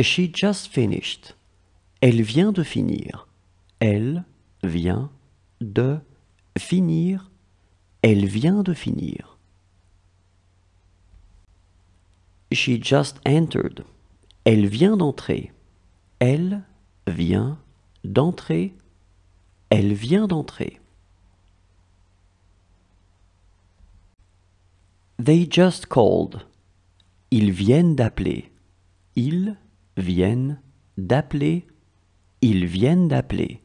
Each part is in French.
She just finished. Elle vient de finir. Elle vient de finir. Elle vient de finir. She just entered. Elle vient d'entrer. Elle vient d'entrer. Elle vient d'entrer. They just called. Ils viennent d'appeler. Ils viennent d'appeler. Ils viennent d'appeler.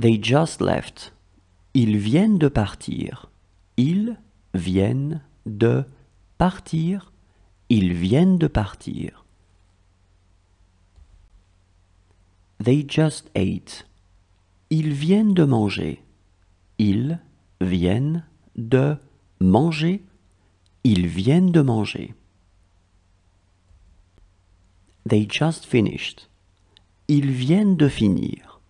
They just left. Ils viennent de partir. Ils viennent de partir. Ils viennent de partir. They just ate. Ils viennent de manger. Ils viennent de manger. Ils viennent de manger. They just finished. Ils viennent de finir.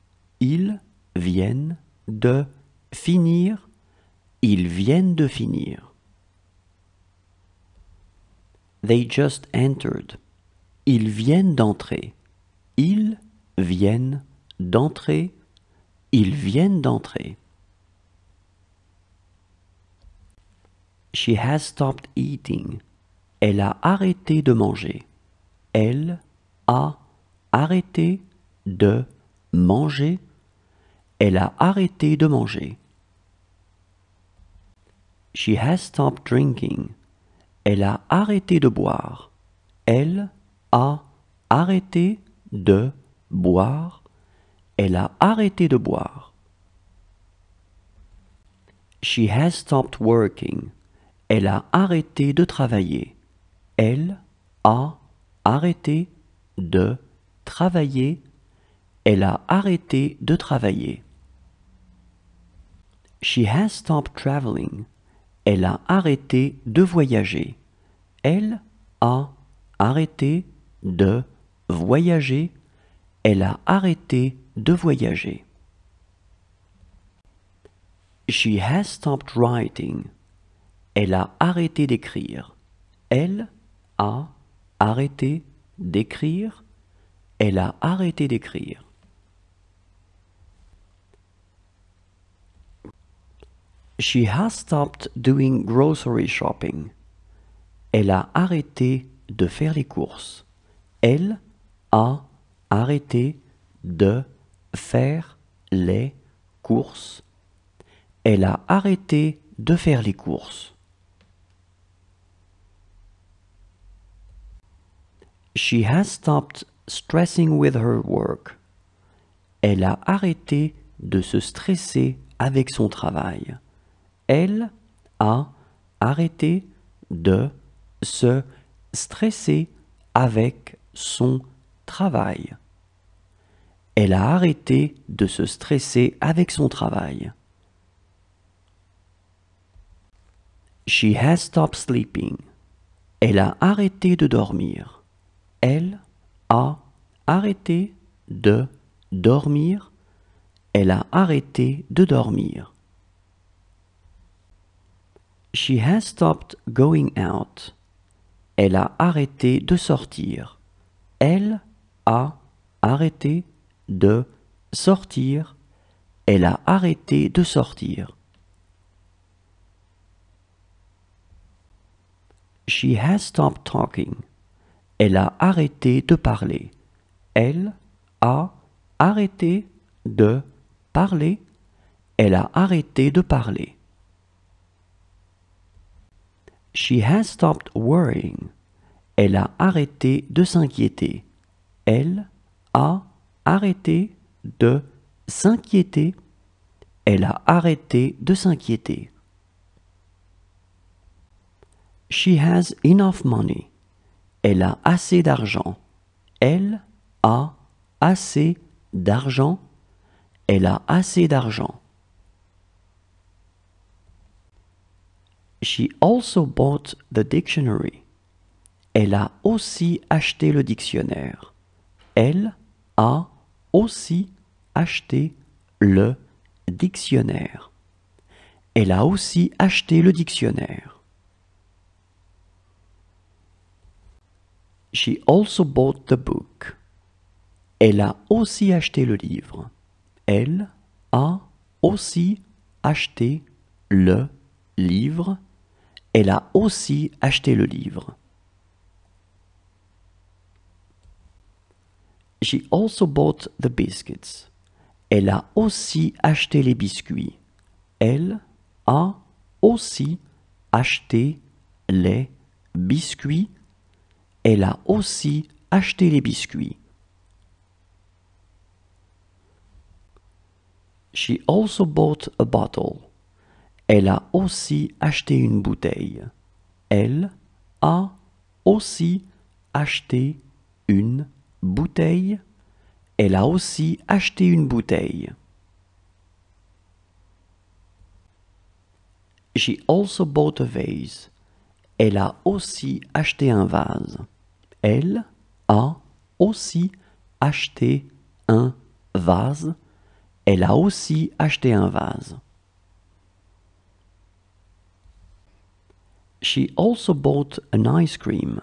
Ils viennent de finir. Ils viennent de finir. They just entered. Ils viennent d'entrer. Ils viennent d'entrer. Ils viennent d'entrer. She has stopped eating. Elle a arrêté de manger. Elle a arrêté de manger. Elle a arrêté de manger. She has stopped drinking. Elle a arrêté de boire. Elle a arrêté de boire. Elle a arrêté de boire. She has stopped working. Elle a arrêté de travailler. Elle a arrêté de travailler. Elle a arrêté de travailler. She has stopped traveling. Elle a arrêté de voyager. Elle a arrêté de voyager. Elle a arrêté de voyager. She has stopped writing. Elle a arrêté d'écrire. Elle a arrêté d'écrire. Elle a arrêté d'écrire. She has stopped doing grocery shopping. Elle a arrêté de faire les courses. Elle a arrêté de faire les courses. Elle a arrêté de faire les courses. She has stopped stressing with her work. Elle a arrêté de se stresser avec son travail. Elle a arrêté de se stresser avec son travail. Elle a de se stresser avec son travail. She has stopped sleeping. Elle a arrêté de dormir. Elle a arrêté de dormir. Elle a arrêté de dormir. She has stopped going out. Elle a arrêté de sortir. Elle a arrêté de sortir. Elle a arrêté de sortir. She has stopped talking. Elle a arrêté de parler. Elle a arrêté de parler. Elle a arrêté de parler. She has stopped worrying. Elle a arrêté de s'inquiéter. Elle a arrêté de s'inquiéter. Elle a arrêté de s'inquiéter. She has enough money. Elle a assez d'argent. Elle a assez d'argent. Elle a assez d'argent. She also bought the dictionary. Elle a aussi acheté le dictionnaire. Elle a aussi acheté le dictionnaire. Elle a aussi acheté le dictionnaire. She also bought the book. Elle a aussi acheté le livre. Elle a aussi acheté le livre. Elle a aussi acheté le livre. She also bought the biscuits. Elle a aussi acheté les biscuits. Elle a aussi acheté les biscuits. Elle a aussi acheté les biscuits. She also bought a bottle. Elle a aussi acheté une bouteille. Elle a aussi acheté une bouteille. Elle aussi acheté une bouteille. She also bought a vase. Elle a aussi acheté un vase. Elle a aussi acheté un vase. Elle a aussi acheté un vase. She also bought an ice cream.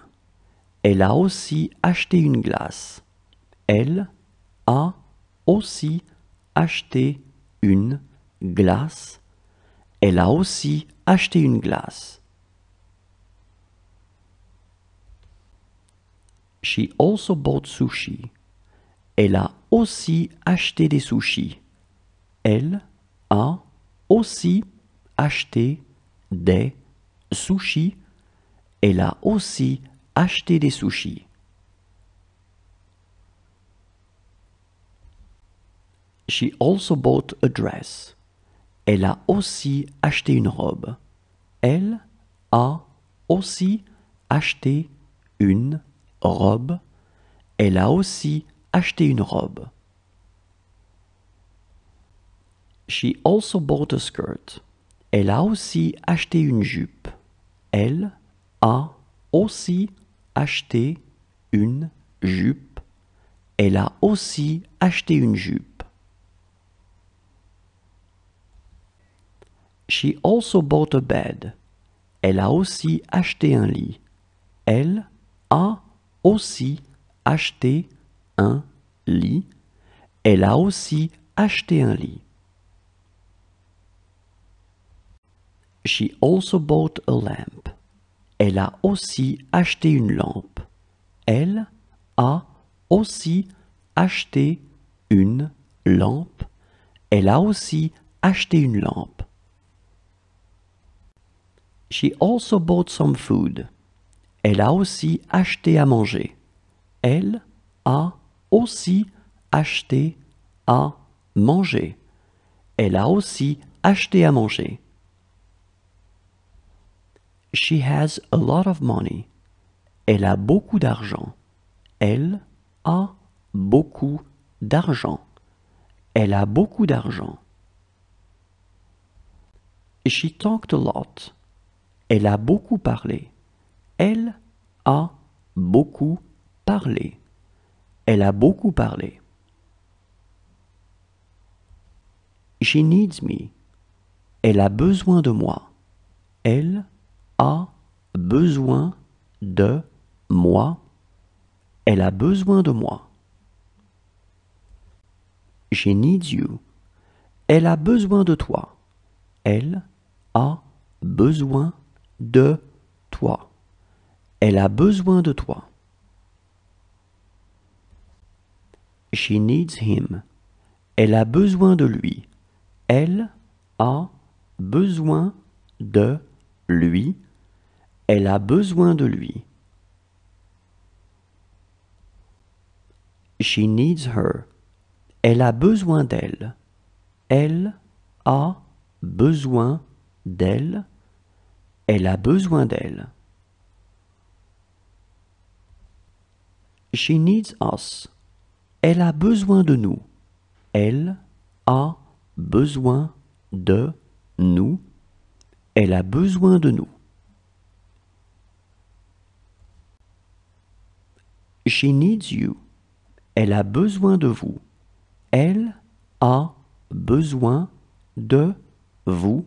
Elle a aussi acheté une glace. Elle a aussi acheté une glace. Elle a aussi acheté une glace. She also bought sushi. Elle a aussi acheté des sushis. Elle a aussi acheté des sushis. Elle a aussi acheté des. She also bought a dress. Elle a aussi acheté une robe. Elle a aussi acheté une robe. Elle a aussi acheté une robe. She also bought a skirt. Elle a aussi acheté une jupe. Elle a aussi acheté une jupe. Elle a aussi acheté une jupe. She also bought a bed. Elle a aussi acheté un lit. Elle a aussi acheté un lit. Elle a aussi acheté un lit. She also bought a lamp. Elle a aussi acheté une lampe. Elle a aussi acheté une lampe. Elle a aussi acheté une lampe. She also bought some food. Elle a aussi acheté à manger. Elle a aussi acheté à manger. Elle a aussi acheté à manger. She has a lot of money. Elle a beaucoup d'argent. Elle a beaucoup d'argent. Elle a beaucoup d'argent. She talked a lot. Elle a beaucoup parlé. Elle a beaucoup parlé. Elle a beaucoup parlé. She needs me. Elle a besoin de moi. Elle a besoin de moi. Elle a besoin de moi. She needs you. Elle a besoin de toi. Elle a besoin de toi. Elle a besoin de toi. She needs him. Elle a besoin de lui. Elle a besoin de lui. Elle a besoin de lui. She needs her. Elle a besoin d'elle. Elle a besoin d'elle. Elle a besoin d'elle. She needs us. Elle a besoin de nous. Elle a besoin de nous. Elle a besoin de nous. She needs you. Elle a besoin de vous. Elle a besoin de vous.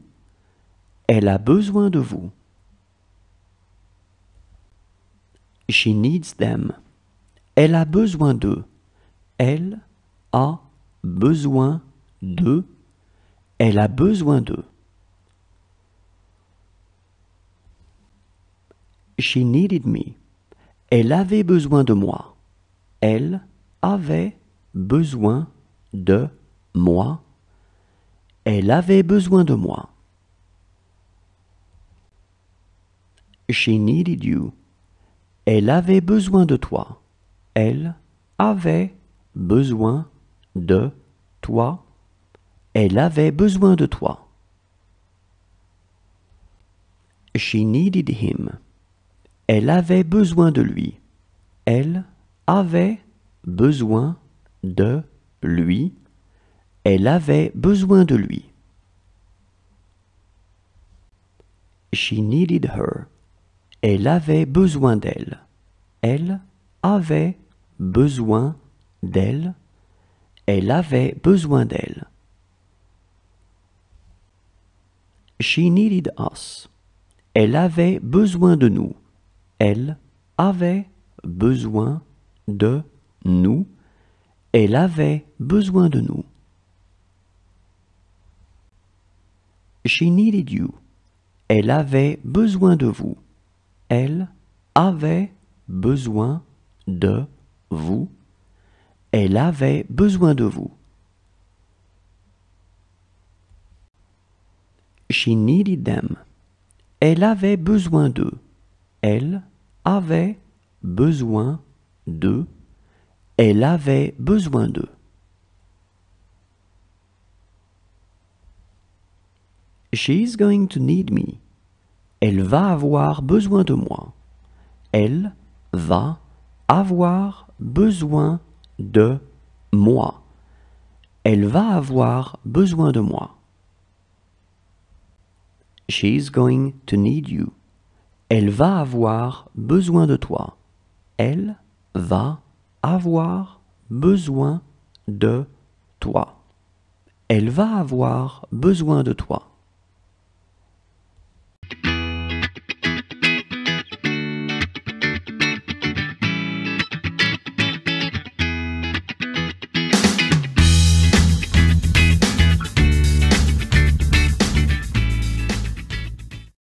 Elle a besoin de vous. She needs them. Elle a besoin d'eux. Elle a besoin d'eux. Elle a besoin d'eux. She needed me. Elle avait besoin de moi. Elle avait besoin de moi. Elle avait besoin de moi. She needed you. Elle avait besoin de toi. Elle avait besoin de toi. Elle avait besoin de toi. She needed him. Elle avait besoin de lui. Elle avait besoin de lui. Elle avait besoin de lui. She needed her. Elle avait besoin d'elle. Elle avait besoin d'elle. Elle avait besoin d'elle. She needed us. Elle avait besoin de nous. Elle avait besoin de nous. Elle avait besoin de nous. She needed you. Elle avait besoin de vous. Elle avait besoin de vous. Elle avait besoin de vous. She needed them. Elle avait besoin d'eux. Elle avait besoin d'eux. Elle avait besoin d'eux. She's going to need me. Elle va avoir besoin de moi. Elle va avoir besoin de moi. Elle va avoir besoin de moi. She's going to need you. Elle va avoir besoin de toi. Elle va avoir besoin de toi. Elle va avoir besoin de toi.